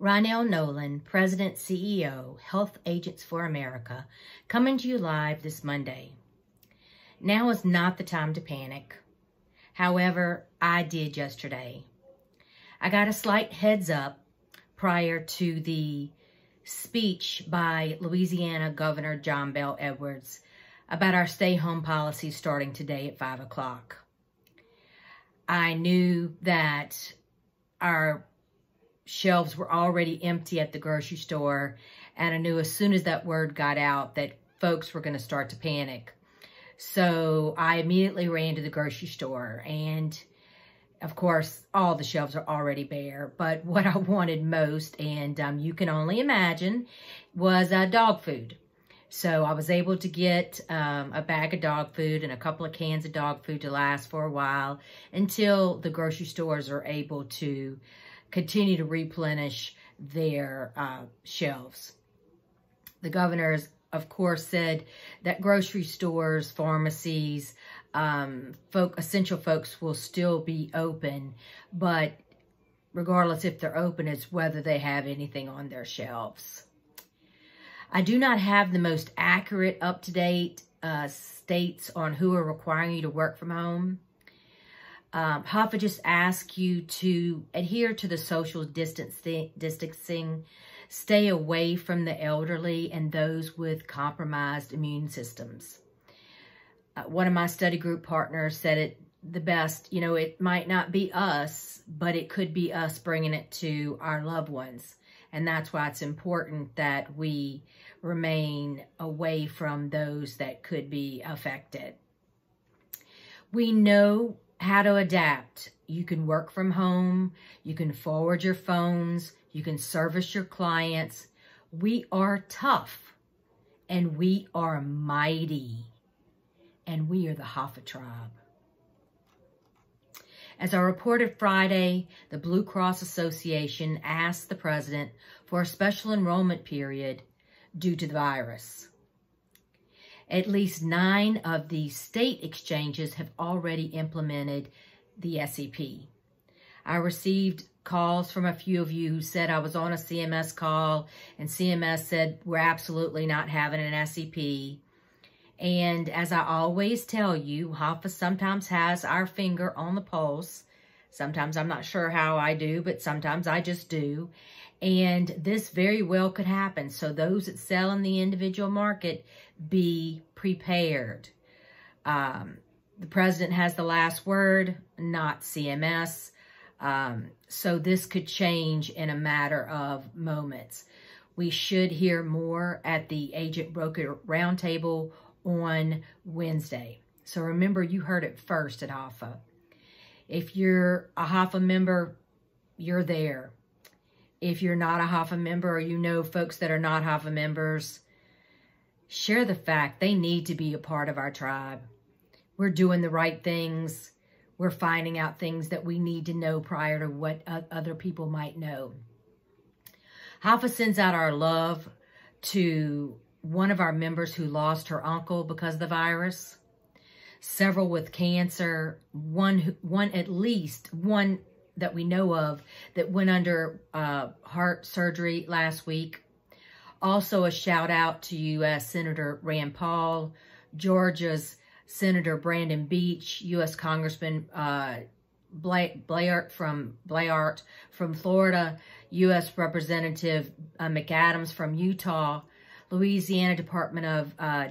Ronell Nolan, President, CEO, Health Agents for America, coming to you live this Monday. Now is not the time to panic. However, I did yesterday. I got a slight heads up prior to the speech by Louisiana Governor John Bel Edwards about our stay home policy starting today at 5 o'clock. I knew that our shelves were already empty at the grocery store. And I knew as soon as that word got out that folks were going to start to panic. So I immediately ran to the grocery store and of course, all the shelves are already bare. But what I wanted most, and um, you can only imagine, was uh, dog food. So I was able to get um, a bag of dog food and a couple of cans of dog food to last for a while until the grocery stores are able to continue to replenish their uh, shelves. The governors, of course, said that grocery stores, pharmacies, um, folk, essential folks will still be open, but regardless if they're open, it's whether they have anything on their shelves. I do not have the most accurate, up-to-date uh, states on who are requiring you to work from home. Um, HAFA just asks you to adhere to the social distancing, stay away from the elderly and those with compromised immune systems. Uh, one of my study group partners said it the best, you know, it might not be us, but it could be us bringing it to our loved ones. And that's why it's important that we remain away from those that could be affected. We know how to adapt. You can work from home. You can forward your phones. You can service your clients. We are tough and we are mighty and we are the HAFA tribe. As I reported Friday, the Blue Cross Association asked the president for a special enrollment period due to the virus. At least nine of the state exchanges have already implemented the SEP. I received calls from a few of you who said I was on a CMS call and CMS said we're absolutely not having an SEP. And as I always tell you, HAFA sometimes has our finger on the pulse. Sometimes I'm not sure how I do, but sometimes I just do. And this very well could happen. So those that sell in the individual market, be prepared. Um, the president has the last word, not CMS. Um, so this could change in a matter of moments. We should hear more at the Agent Broker Roundtable on Wednesday. So remember, you heard it first at HAFA. If you're a HAFA member, you're there. If you're not a HAFA member or you know folks that are not HAFA members, share the fact they need to be a part of our tribe. We're doing the right things. We're finding out things that we need to know prior to what other people might know. HAFA sends out our love to one of our members who lost her uncle because of the virus, several with cancer, one, one at least, one that we know of that went under uh, heart surgery last week. Also a shout out to U.S. Senator Rand Paul, Georgia's Senator Brandon Beach, U.S. Congressman uh, Blair from Blair from Florida, U.S. Representative uh, McAdams from Utah, Louisiana Department of uh,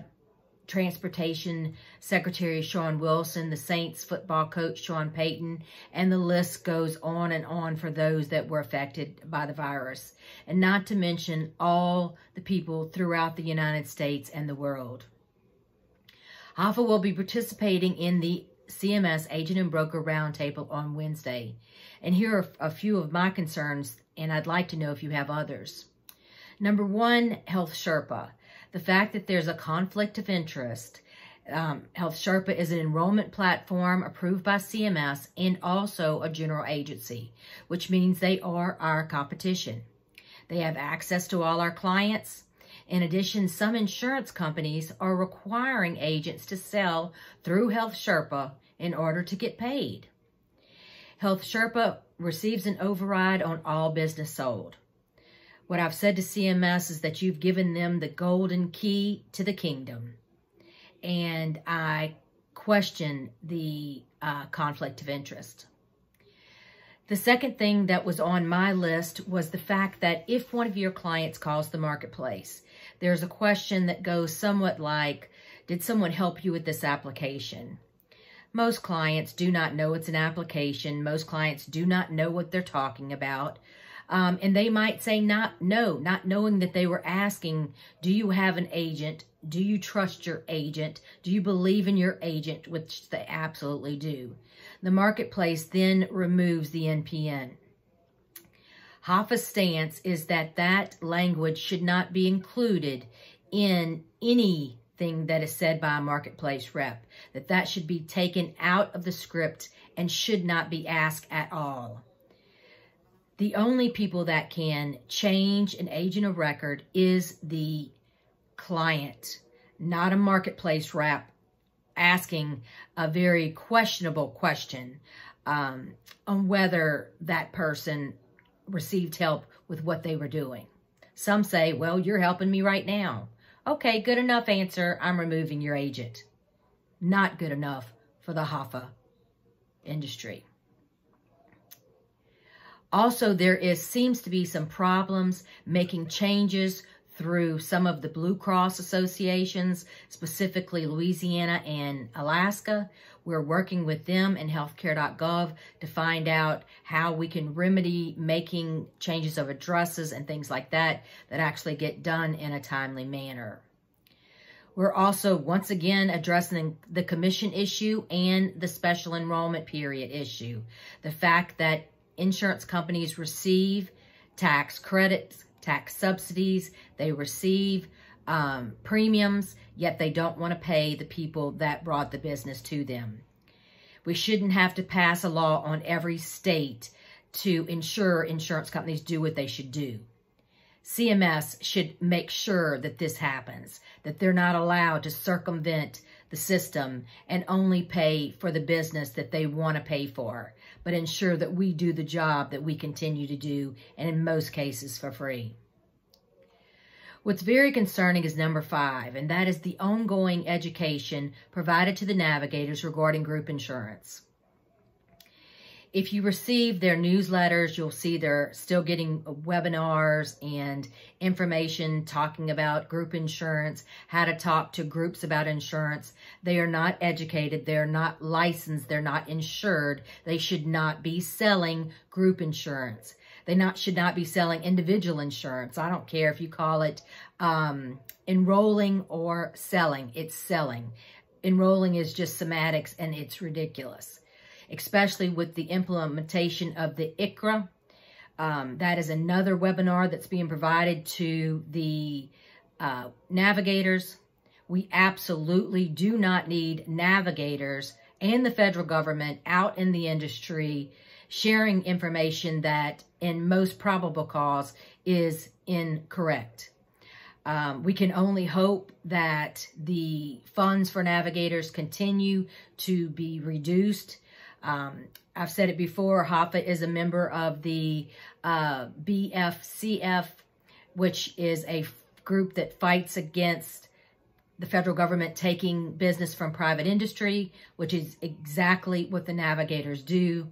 Transportation Secretary Shawn Wilson, the Saints football coach Sean Payton, and the list goes on and on for those that were affected by the virus. And not to mention all the people throughout the United States and the world. HAFA will be participating in the CMS Agent and Broker Roundtable on Wednesday. And here are a few of my concerns, and I'd like to know if you have others. Number one, Health Sherpa. The fact that there's a conflict of interest. Um, Health Sherpa is an enrollment platform approved by CMS and also a general agency, which means they are our competition. They have access to all our clients. In addition, some insurance companies are requiring agents to sell through Health Sherpa in order to get paid. Health Sherpa receives an override on all business sold. What I've said to CMS is that you've given them the golden key to the kingdom. And I question the uh, conflict of interest. The second thing that was on my list was the fact that if one of your clients calls the marketplace, there's a question that goes somewhat like, did someone help you with this application? Most clients do not know it's an application. Most clients do not know what they're talking about. Um, and they might say not no, not knowing that they were asking, do you have an agent? Do you trust your agent? Do you believe in your agent? Which they absolutely do. The marketplace then removes the NPN. HAFA's stance is that that language should not be included in anything that is said by a marketplace rep, that that should be taken out of the script and should not be asked at all. The only people that can change an agent of record is the client, not a marketplace rep asking a very questionable question um, on whether that person received help with what they were doing. Some say, well, you're helping me right now. Okay, good enough answer. I'm removing your agent. Not good enough for the HAFA industry. Also, there is seems to be some problems making changes through some of the Blue Cross associations, specifically Louisiana and Alaska. We're working with them and healthcare.gov to find out how we can remedy making changes of addresses and things like that that actually get done in a timely manner. We're also, once again, addressing the commission issue and the special enrollment period issue. The fact that insurance companies receive tax credits, tax subsidies, they receive um, premiums, yet they don't want to pay the people that brought the business to them. We shouldn't have to pass a law on every state to ensure insurance companies do what they should do. CMS should make sure that this happens, that they're not allowed to circumvent the system and only pay for the business that they want to pay for, but ensure that we do the job that we continue to do, and in most cases for free. What's very concerning is number five, and that is the ongoing education provided to the navigators regarding group insurance. If you receive their newsletters, you'll see they're still getting webinars and information talking about group insurance, how to talk to groups about insurance. They are not educated. They're not licensed. They're not insured. They should not be selling group insurance. They not should not be selling individual insurance. I don't care if you call it um, enrolling or selling. It's selling. Enrolling is just semantics and it's ridiculous, especially with the implementation of the ICHRA. Um, that is another webinar that's being provided to the uh, navigators. We absolutely do not need navigators and the federal government out in the industry sharing information that in most probable cause is incorrect. Um, we can only hope that the funds for navigators continue to be reduced. Um, I've said it before, HAFA is a member of the uh, BFCF, which is a group that fights against the federal government taking business from private industry, which is exactly what the navigators do.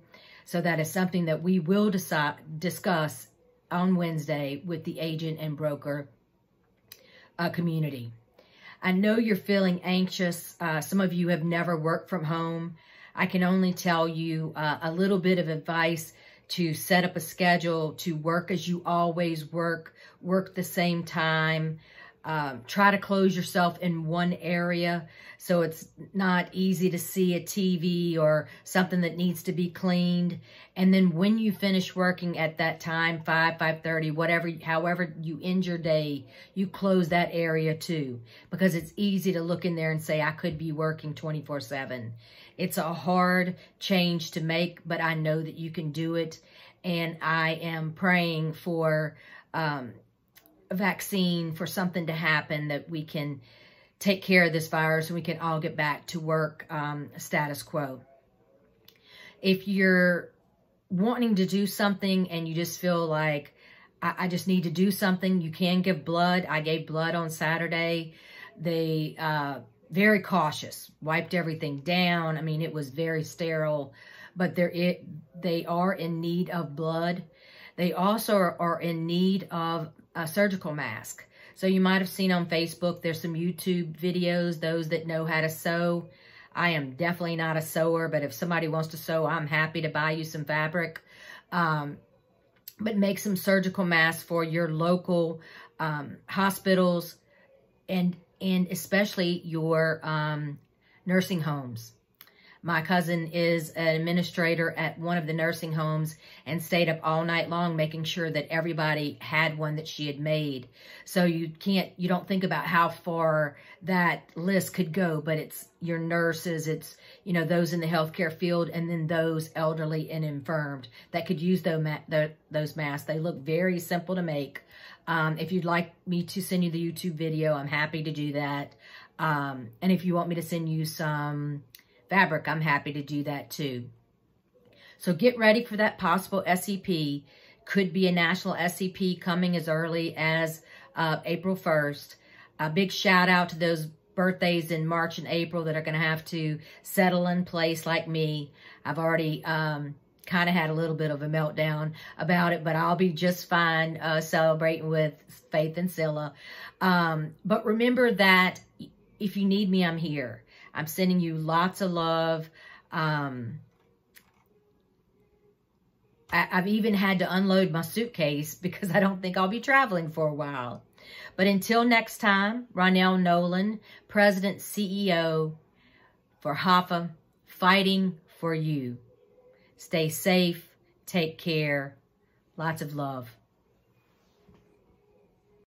So that is something that we will decide, discuss on Wednesday with the agent and broker uh, community. I know you're feeling anxious. Uh, some of you have never worked from home. I can only tell you uh, a little bit of advice to set up a schedule, to work as you always work, work the same time, um, try to close yourself in one area so it's not easy to see a TV or something that needs to be cleaned. And then when you finish working at that time, 5, 5.30, whatever, however you end your day, you close that area too. Because it's easy to look in there and say, I could be working 24-7. It's a hard change to make, but I know that you can do it. And I am praying for um, a vaccine, for something to happen that we can take care of this virus and we can all get back to work um, status quo. If you're wanting to do something and you just feel like, I, I, just need to do something. You can give blood. I gave blood on Saturday. They, uh, very cautious, wiped everything down. I mean, it was very sterile, but it, they are in need of blood. They also are, are in need of a surgical mask. So you might have seen on Facebook, there's some YouTube videos, those that know how to sew. I am definitely not a sewer, but if somebody wants to sew, I'm happy to buy you some fabric. Um, but make some surgical masks for your local um, hospitals and, and especially your um, nursing homes. My cousin is an administrator at one of the nursing homes and stayed up all night long making sure that everybody had one that she had made. So you can't, you don't think about how far that list could go, but it's your nurses, it's, you know, those in the healthcare field, and then those elderly and infirmed that could use those, those masks. They look very simple to make. Um, if you'd like me to send you the YouTube video, I'm happy to do that. Um, and if you want me to send you some fabric, I'm happy to do that too. So get ready for that possible SEP. Could be a national SEP coming as early as uh, April 1st. A big shout out to those birthdays in March and April that are going to have to settle in place like me. I've already um, kind of had a little bit of a meltdown about it, but I'll be just fine uh, celebrating with Faith and Scylla. Um, but remember that if you need me, I'm here. I'm sending you lots of love. Um, I, I've even had to unload my suitcase because I don't think I'll be traveling for a while. But until next time, Ronell Nolan, President CEO for HAFA, fighting for you. Stay safe. Take care. Lots of love.